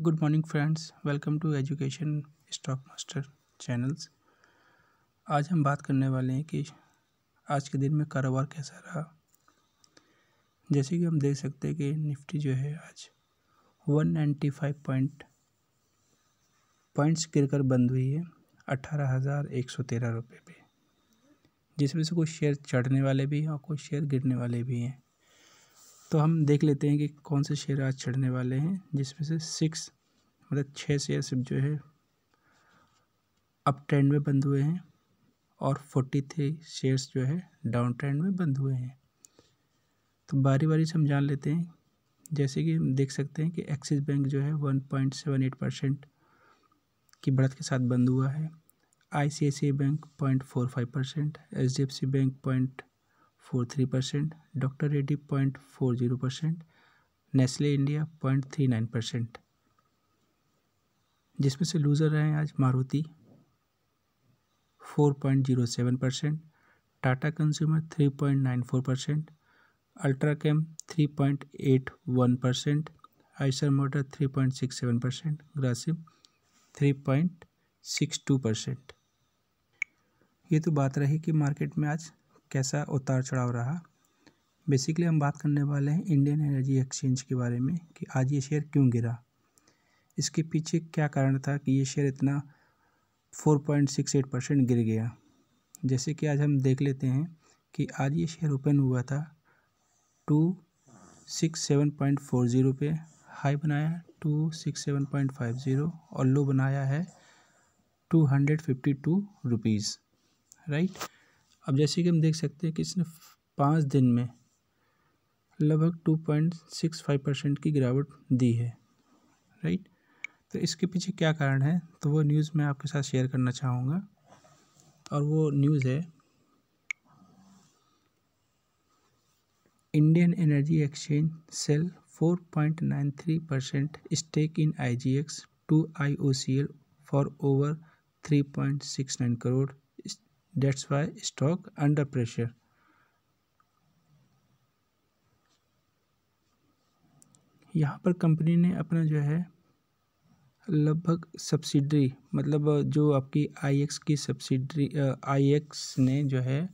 Good morning friends welcome to education stock master channels आज हम बात करने वाले हैं कि आज के दिन में कारोबार कैसा रहा। जैसे कि हम देख सकते हैं कि निफ्टी जो है आज 195 पॉइंट, पॉइंट्स गिरकर बंद हुई है अट्ठारह हज़ार एक सौ तेरह रुपये पे। जिसमें से कुछ शेयर चढ़ने वाले भी हैं और कुछ शेयर गिरने वाले भी हैं। तो हम देख लेते हैं कि कौन से शेयर आज चढ़ने वाले हैं, जिसमें से सिक्स मतलब छः शेयर सिर्फ़ जो है अप ट्रेंड में बंद हुए हैं और फोर्टी थ्री शेयर्स जो है डाउन ट्रेंड में बंद हुए हैं। तो बारी बारी से हम जान लेते हैं, जैसे कि हम देख सकते हैं कि एक्सिस बैंक जो है one point seven eight percent की बढ़त के साथ बंद हुआ है I C I C I bank point four five percent H D F C bank point four three percent, doctor Reddy point four zero percent, Nestle India point three nine percent. जिसमें से loser रहे हैं आज Maruti, four point zero seven percent, Tata consumer three point nine four percent, UltraTech three point eight one percent, Eicher motor three point six seven percent, Grasim three point six two percent. ये तो बात रही कि market में आज कैसा उतार चढ़ाव रहा? बेसिकली हम बात करने वाले हैं इंडियन एनर्जी एक्सचेंज के बारे में कि आज ये शेयर क्यों गिरा? इसके पीछे क्या कारण था कि ये शेयर इतना four point six eight percent गिर गया? जैसे कि आज हम देख लेते हैं कि आज ये शेयर ओपन हुआ था two six seven point four zero पे हाई बनाया two six seven point five zero और लो बनाया है two hundred fifty two rupees right अब जैसे कि हम देख सकते हैं कि इसने पाँच दिन में लगभग two point six five percent की गिरावट दी है राइट तो इसके पीछे क्या कारण है? तो वो न्यूज़ मैं आपके साथ शेयर करना चाहूँगा। और वो न्यूज़ है Indian energy exchange sell four point nine three percent stake in I G X to I O C L for over three point six nine crore that's why stock under pressure यहाँ पर company ने अपना जो है लगभग subsidiary मतलब जो आपकी आई एक्स की सब्सिडरी आई एक्स ने जो है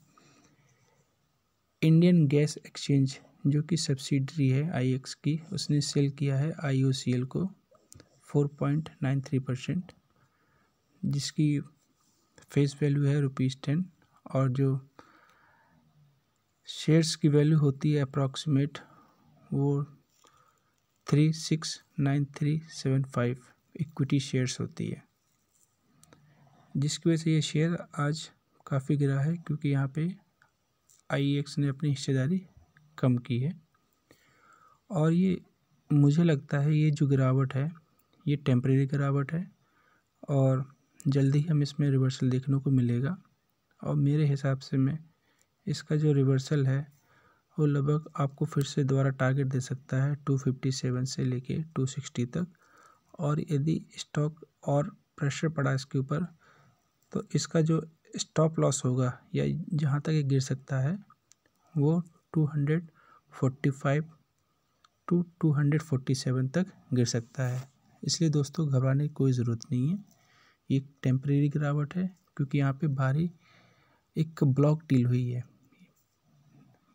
इंडियन गैस एक्सचेंज जो कि सब्सिडरी है आई एक्स की, उसने सेल किया है आई ओ सी एल को four point nine three percent जिसकी फेस वैल्यू है रुपीज़ टेन और जो शेयर्स की वैल्यू होती है अप्रॉक्सीमेट वो three six nine three seven five equity shares होती है। जिसकी वजह से ये शेयर आज काफ़ी गिरा है क्योंकि यहाँ पे आई एक्स ने अपनी हिस्सेदारी कम की है। और ये मुझे लगता है ये जो गिरावट है, ये टेम्प्रेरी गिरावट है और जल्दी ही हमें इसमें रिवर्सल देखने को मिलेगा। और मेरे हिसाब से मैं इसका जो रिवर्सल है, वो लगभग आपको फिर से दोबारा टारगेट दे सकता है टू फिफ्टी सेवन से लेके टू सिक्सटी तक। और यदि स्टॉक और प्रेशर पड़ा इसके ऊपर तो इसका जो स्टॉप लॉस होगा या जहाँ तक ये गिर सकता है, वो two hundred forty five to two hundred forty seven तक गिर सकता है। इसलिए दोस्तों, घबराने की कोई ज़रूरत नहीं है। ये टेम्परेरी गिरावट है, क्योंकि यहाँ पे भारी एक ब्लॉक डील हुई है।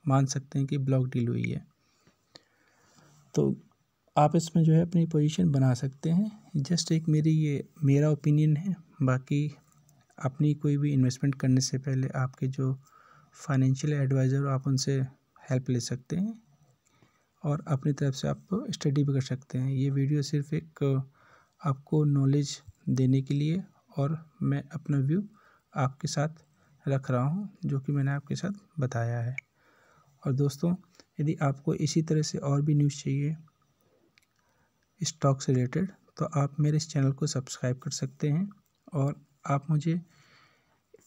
मान सकते हैं कि ब्लॉक डील हुई है। तो आप इसमें जो है अपनी पोजीशन बना सकते हैं। जस्ट एक मेरी ये, मेरा ओपिनियन है। बाकी अपनी कोई भी इन्वेस्टमेंट करने से पहले आपके जो फाइनेंशियल एडवाइज़र आप उनसे हेल्प ले सकते हैं। और अपनी तरफ़ से आप स्टडी भी कर सकते हैं। ये वीडियो सिर्फ़ एक आपको नॉलेज देने के लिए और मैं अपना व्यू आपके साथ रख रहा हूँ, जो कि मैंने आपके साथ बताया है। और दोस्तों, यदि आपको इसी तरह से और भी न्यूज़ चाहिए स्टॉक से रिलेटेड तो आप मेरे इस चैनल को सब्सक्राइब कर सकते हैं। और आप मुझे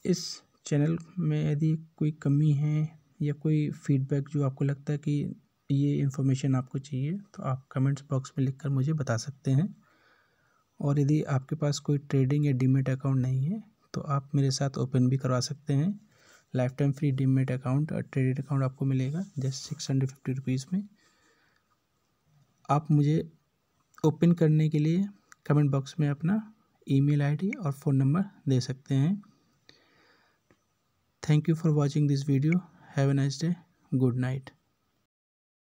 इस चैनल में यदि कोई कमी है या कोई फीडबैक जो आपको लगता है कि ये इन्फॉर्मेशन आपको चाहिए तो आप कमेंट्स बॉक्स में लिखकर मुझे बता सकते हैं। और यदि आपके पास कोई ट्रेडिंग या डीमेट अकाउंट नहीं है तो आप मेरे साथ ओपन भी करवा सकते हैं। Lifetime free demat account और ट्रेडिंग अकाउंट आपको मिलेगा जैसे सिक्स हंड्रेड फिफ्टी रुपीज़ में। आप मुझे ओपन करने के लिए कमेंट बॉक्स में अपना ईमेल आईडी और फ़ोन नंबर दे सकते हैं। Thank you for watching this video. Have a nice day. Good night.